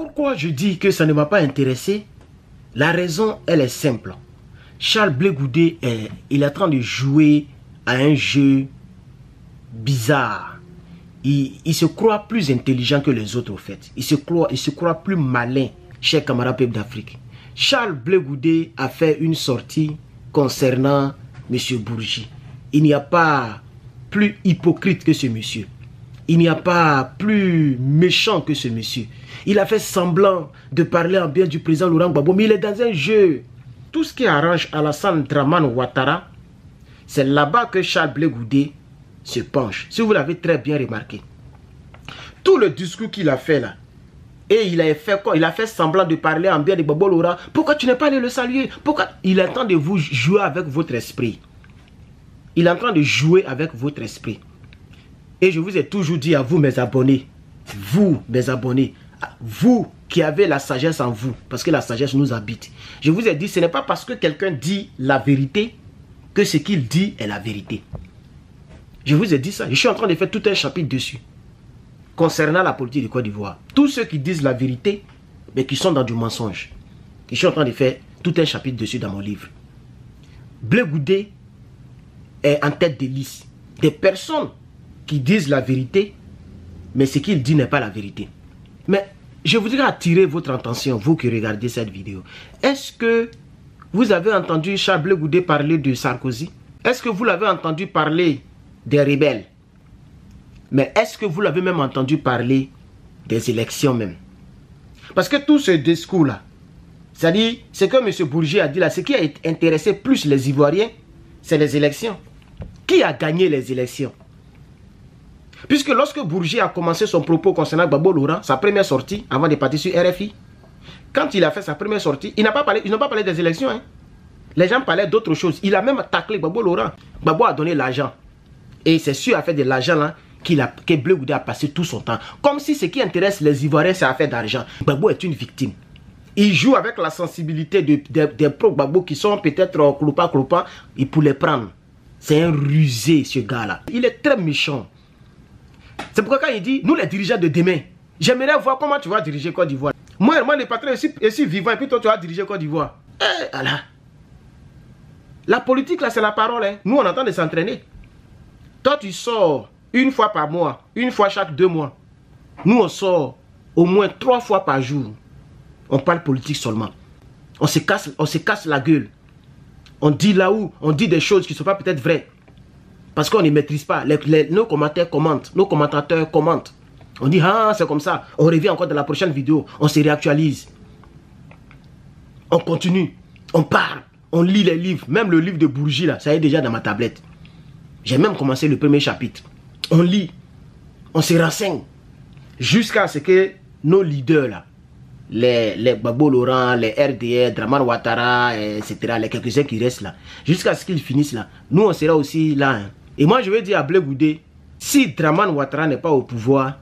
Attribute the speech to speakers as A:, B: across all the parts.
A: Pourquoi je dis que ça ne m'a pas intéressé? La raison, elle est simple. Charles Blé est, il est en train de jouer à un jeu bizarre. Il, se croit plus intelligent que les autres, au fait. Il se croit, il se croit plus malin, cher camarade peuple d'Afrique. Charles Blé a fait une sortie concernant M. Bourgi. Il n'y a pas plus hypocrite que ce monsieur. Il n'y a pas plus méchant que ce monsieur. Il a fait semblant de parler en bien du président Laurent Gbagbo, mais il est dans un jeu. Tout ce qui arrange Alassane Draman Ouattara, c'est là-bas que Charles Blé se penche. Si vous l'avez très bien remarqué. Tout le discours qu'il a fait là, et il a fait quoi? Il a fait semblant de parler en bien de Gbagbo Laurent. Pourquoi tu n'es pas allé le saluer? Pourquoi? Il est en train de vous jouer avec votre esprit. Il est en train de jouer avec votre esprit. Et je vous ai toujours dit à vous, mes abonnés, vous, mes abonnés, vous qui avez la sagesse en vous, parce que la sagesse nous habite. Je vous ai dit, ce n'est pas parce que quelqu'un dit la vérité que ce qu'il dit est la vérité. Je vous ai dit ça. Je suis en train de faire tout un chapitre dessus. Concernant la politique du Côte d'Ivoire. Tous ceux qui disent la vérité, mais qui sont dans du mensonge. Je suis en train de faire tout un chapitre dessus dans mon livre. Bleu Goudé est en tête de liste. Des personnes qui disent la vérité, mais ce qu'il dit n'est pas la vérité. Mais je voudrais attirer votre attention, vous qui regardez cette vidéo. Est-ce que vous avez entendu Charles Goudé parler de Sarkozy? Est-ce que vous l'avez entendu parler des rebelles? Mais est-ce que vous l'avez même entendu parler des élections même? Parce que tout ce discours-là, c'est-à-dire, ce que M. Bourget a dit là, ce qui a intéressé plus les Ivoiriens, c'est les élections. Qui a gagné les élections? Puisque lorsque Bourget a commencé son propos concernant Babo Laurent, sa première sortie, avant de partir sur RFI, quand il a fait sa première sortie, il pas parlé, ils n'ont pas parlé des élections. Hein. Les gens parlaient d'autres choses. Il a même taclé Babo Laurent. Babo a donné l'argent. Et c'est sûr, a fait de l'argent là qu'il a, que Bleu a passé tout son temps. Comme si ce qui intéresse les Ivoiriens, c'est affaire d'argent. Babo est une victime. Il joue avec la sensibilité des pro-Babo qui sont peut-être euh, clopa clopa. Il pour les prendre. C'est un rusé, ce gars-là. Il est très méchant. C'est pourquoi quand il dit, nous les dirigeants de demain, j'aimerais voir comment tu vas diriger Côte d'Ivoire. Moi, moi, le patron est si, vivant et puis toi, tu vas diriger Côte d'Ivoire. Eh, La politique, là, c'est la parole. Hein. Nous, on entend de s'entraîner. Toi, tu sors une fois par mois, une fois chaque deux mois. Nous, on sort au moins trois fois par jour. On parle politique seulement. On se casse, on se casse la gueule. On dit là où, on dit des choses qui ne sont pas peut-être vraies. Parce qu'on ne maîtrise pas. nos commentaires commentent. Nos commentateurs commentent. On dit, ah, c'est comme ça. On revient encore dans la prochaine vidéo. On se réactualise. On continue. On parle. On lit les livres. Même le livre de Bourgie, là, ça est déjà dans ma tablette. J'ai même commencé le premier chapitre. On lit. On se renseigne. Jusqu'à ce que nos leaders, là, les, les Babo Laurent, les RDR, Draman Ouattara, etc., les quelques-uns qui restent là, jusqu'à ce qu'ils finissent là, nous on sera aussi là. Hein. Et moi, je vais dire à Blé Goudé, si Draman Ouattara n'est pas au pouvoir,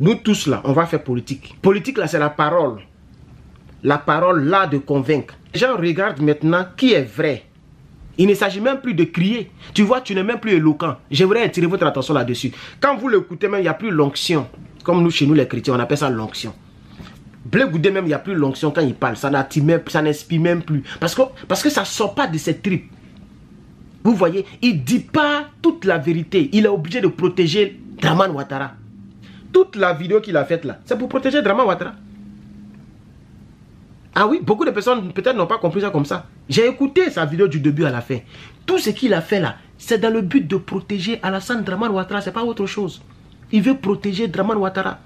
A: nous tous là, on va faire politique. Politique là, c'est la parole. La parole là de convaincre. Les gens regardent maintenant qui est vrai. Il ne s'agit même plus de crier. Tu vois, tu n'es même plus éloquent. J'aimerais attirer votre attention là-dessus. Quand vous l'écoutez même, il n'y a plus l'onction. Comme nous, chez nous les chrétiens, on appelle ça l'onction. Blé Goudé même, il n'y a plus l'onction quand il parle. Ça n'inspire même plus. Parce que, parce que ça ne sort pas de ses tripes. Vous voyez, il ne dit pas toute la vérité. Il est obligé de protéger Draman Ouattara. Toute la vidéo qu'il a faite là, c'est pour protéger Draman Ouattara. Ah oui, beaucoup de personnes peut-être n'ont pas compris ça comme ça. J'ai écouté sa vidéo du début à la fin. Tout ce qu'il a fait là, c'est dans le but de protéger Alassane Draman Ouattara. Ce n'est pas autre chose. Il veut protéger Draman Ouattara.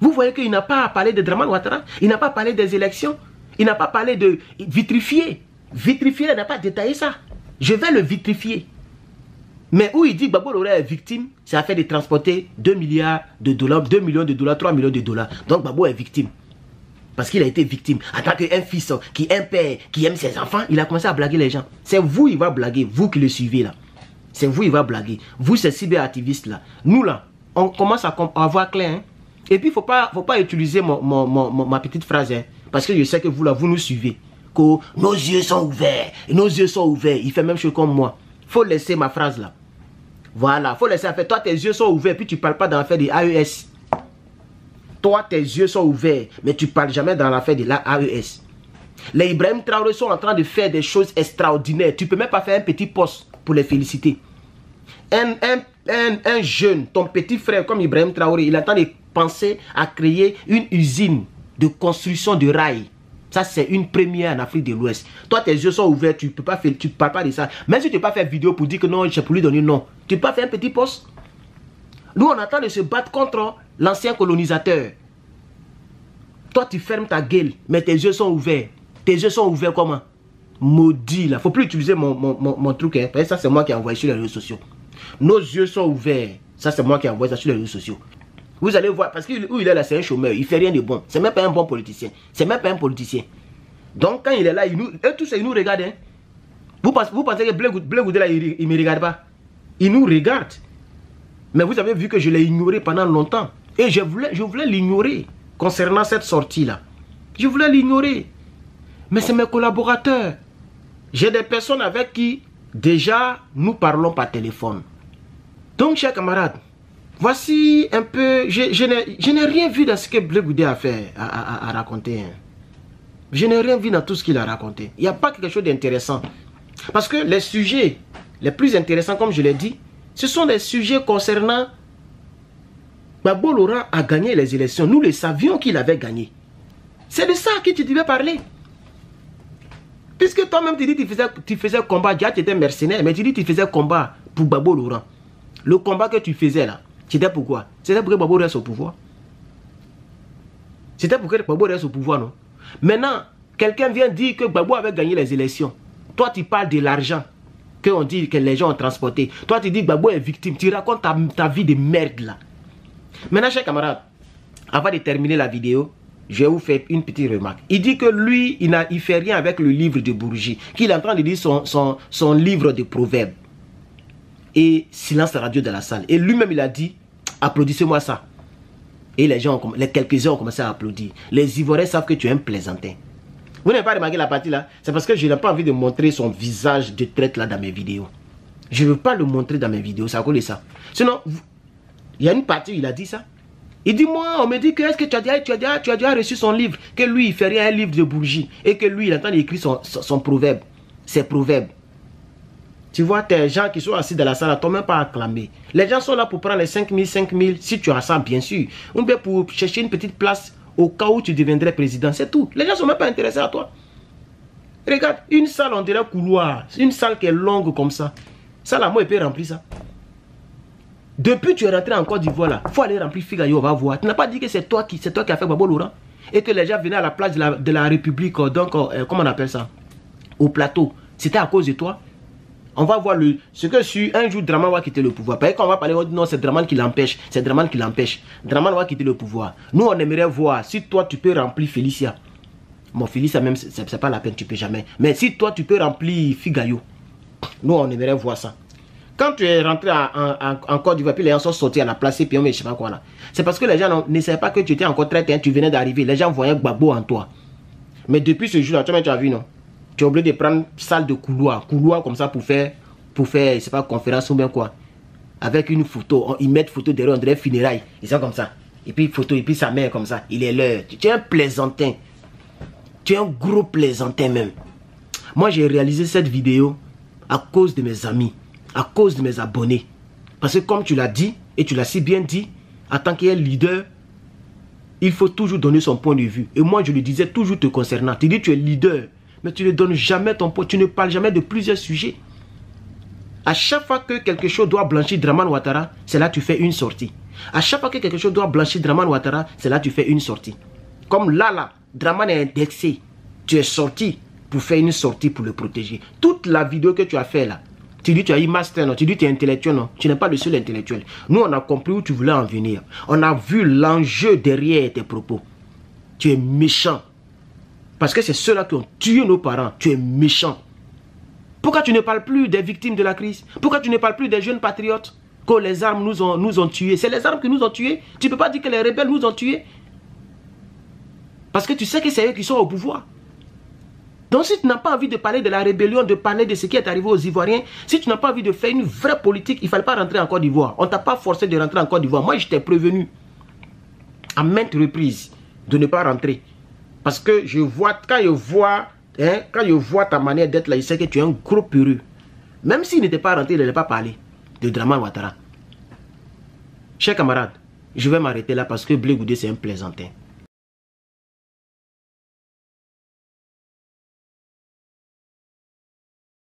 A: Vous voyez qu'il n'a pas parlé de Draman Ouattara. Il n'a pas parlé des élections. Il n'a pas parlé de vitrifier. Vitrifier, il n'a pas détaillé ça. Je vais le vitrifier. Mais où il dit que Babou est victime, c'est affaire de transporter 2 milliards de dollars, 2 millions de dollars, 3 millions de dollars. Donc Babou est victime. Parce qu'il a été victime. En tant qu'un fils qui un père, qui aime ses enfants, il a commencé à blaguer les gens. C'est vous, il va blaguer, vous qui le suivez là. C'est vous, il va blaguer. Vous, ces cyberactivistes là. Nous là, on commence à, avoir clair. Hein. Et puis, il ne faut pas, faut pas utiliser ma petite phrase. Hein. parce que je sais que vous là, vous nous suivez nos yeux sont ouverts. Nos yeux sont ouverts. Il fait même chose comme moi. faut laisser ma phrase là. Voilà, faut laisser faire. Toi, tes yeux sont ouverts, puis tu parles pas dans l'affaire des AES. Toi, tes yeux sont ouverts, mais tu parles jamais dans l'affaire de l'AES. Les Ibrahim Traoré sont en train de faire des choses extraordinaires. Tu peux même pas faire un petit poste pour les féliciter. Un, un, jeune, ton petit frère comme Ibrahim Traoré, il train de penser à créer une usine de construction de rails. Ça, c'est une première en Afrique de l'Ouest. Toi, tes yeux sont ouverts, tu peux pas faire, tu parles pas de ça. Même si tu ne peux pas faire vidéo pour dire que non, je pour lui donner non. Tu peux pas faire un petit poste. Nous, on attend de se battre contre l'ancien colonisateur. Toi, tu fermes ta gueule, mais tes yeux sont ouverts. Tes yeux sont ouverts comment? Maudit là. Faut plus utiliser mon, mon, truc. Hein. ça, c'est moi qui ai envoyé sur les réseaux sociaux. Nos yeux sont ouverts. Ça, c'est moi qui ai envoyé ça sur les réseaux sociaux. Vous allez voir, parce qu'il il est là, c'est un chômeur. Il fait rien de bon. C'est même pas un bon politicien. C'est même pas un politicien. Donc, quand il est là, il nous, eux tous, ils nous regardent. Hein. Vous, pensez, vous pensez que Blé là, il ne me regarde pas? Il nous regarde. Mais vous avez vu que je l'ai ignoré pendant longtemps. Et je voulais, je voulais l'ignorer concernant cette sortie-là. Je voulais l'ignorer. Mais c'est mes collaborateurs. J'ai des personnes avec qui déjà nous parlons par téléphone. Donc, chers camarades, voici un peu... Je, n'ai rien vu dans ce que Blé a fait, à, raconter. Hein. Je n'ai rien vu dans tout ce qu'il a raconté. Il n'y a pas quelque chose d'intéressant. Parce que les sujets les plus intéressants, comme je l'ai dit, ce sont des sujets concernant Babo Laurent a gagné les élections. Nous le savions qu'il avait gagné. C'est de ça que tu devais parler. Puisque toi-même tu dis que tu faisais, tu faisais combat, tu étais mercenaire, mais tu dis que tu faisais combat pour Babo Laurent. Le combat que tu faisais là, c'était pourquoi? C'était pour que Babo reste au pouvoir. C'était pour que Babo reste au pouvoir, non? Maintenant, quelqu'un vient dire que Babo avait gagné les élections. Toi, tu parles de l'argent qu'on dit que les gens ont transporté. Toi, tu dis que Babo est victime. Tu racontes ta, vie de merde là. Maintenant, chers camarades, avant de terminer la vidéo, je vais vous faire une petite remarque. Il dit que lui, il ne fait rien avec le livre de Bourgie, qu'il est en train de lire son, son, son livre de proverbes. Et silence radio de la salle. Et lui-même, il a dit, applaudissez-moi ça. Et les gens, les quelques-uns ont commencé à applaudir. Les Ivoiriens savent que tu es un plaisantin. Vous n'avez pas remarqué la partie là? C'est parce que je n'ai pas envie de montrer son visage de traite là dans mes vidéos. Je ne veux pas le montrer dans mes vidéos, ça colle ça. Sinon, il y a une partie où il a dit ça. Il dit, moi, on me dit que est-ce que tu as, déjà, tu, as tu déjà reçu son livre, que lui, il fait rien un livre de bourgie, et que lui, il entend écrire son, son, proverbe, ses proverbes. Tu vois, tes gens qui sont assis dans la salle, ne même pas acclamer. Les gens sont là pour prendre les 5 000, 5 000, si tu as ça, bien sûr. Ou bien pour chercher une petite place au cas où tu deviendrais président. C'est tout. Les gens ne sont même pas intéressés à toi. Regarde, une salle, on dirait couloir. Une salle qui est longue comme ça. Ça, là, moi, il peut remplir ça. Depuis tu es rentré en Côte d'Ivoire, là, faut aller remplir Figayo, on va voir. Tu n'as pas dit que c'est toi qui c'est toi qui as fait Babo Laurent et que les gens venaient à la place de la, de la République, euh, donc, euh, comment on appelle ça Au plateau. C'était à cause de toi on va voir le, ce que si un jour Draman va quitter le pouvoir. Parce qu'on va parler, on dit non, c'est Draman qui l'empêche. C'est Draman qui l'empêche. Draman va quitter le pouvoir. Nous, on aimerait voir si toi, tu peux remplir Félicia. Bon, Félicia, même, c'est pas la peine, tu peux jamais. Mais si toi, tu peux remplir Figayo, nous, on aimerait voir ça. Quand tu es rentré en, Côte d'Ivoire, puis les gens sont sortis à la place, et puis on ne sait pas quoi là. C'est parce que les gens ne savaient pas que tu étais encore très tu venais d'arriver. Les gens voyaient Gbabo en toi. Mais depuis ce jour-là, tu as vu, non? Tu es obligé de prendre salle de couloir, couloir comme ça pour faire, pour faire, c'est pas conférence ou bien quoi. Avec une photo, ils mettent photo derrière, on dirait funérailles. Ils sont comme ça. Et puis photo, et puis sa mère comme ça. Il est l'heure. Tu es un plaisantin. Tu es un gros plaisantin même. Moi, j'ai réalisé cette vidéo à cause de mes amis, à cause de mes abonnés. Parce que comme tu l'as dit, et tu l'as si bien dit, en tant qu'un leader, il faut toujours donner son point de vue. Et moi, je le disais toujours te concernant. Tu dis tu es leader mais tu ne donnes jamais ton point, tu ne parles jamais de plusieurs sujets. À chaque fois que quelque chose doit blanchir Draman Ouattara, c'est là que tu fais une sortie. À chaque fois que quelque chose doit blanchir Draman Ouattara, c'est là que tu fais une sortie. Comme là, là, Draman est indexé. Tu es sorti pour faire une sortie pour le protéger. Toute la vidéo que tu as fait là, tu dis tu as eu master, non? Tu dis tu es intellectuel, non? Tu n'es pas le seul intellectuel. Nous, on a compris où tu voulais en venir. On a vu l'enjeu derrière tes propos. Tu es méchant. Parce que c'est ceux-là qui ont tué nos parents. Tu es méchant. Pourquoi tu ne parles plus des victimes de la crise? Pourquoi tu ne parles plus des jeunes patriotes que les armes nous ont, nous ont tués? C'est les armes qui nous ont tués. Tu ne peux pas dire que les rebelles nous ont tués. Parce que tu sais que c'est eux qui sont au pouvoir. Donc si tu n'as pas envie de parler de la rébellion, de parler de ce qui est arrivé aux Ivoiriens, si tu n'as pas envie de faire une vraie politique, il ne fallait pas rentrer en Côte d'Ivoire. On ne t'a pas forcé de rentrer en Côte d'Ivoire. Moi, je t'ai prévenu. à maintes reprises de ne pas rentrer. Parce que je vois, quand je vois, hein, quand je vois ta manière d'être là, je sais que tu es un gros pureux. Même s'il n'était pas rentré, il n'allait pas parler de Draman Ouattara. Chers camarades, je vais m'arrêter là parce que Blé Goudé, c'est un plaisantin.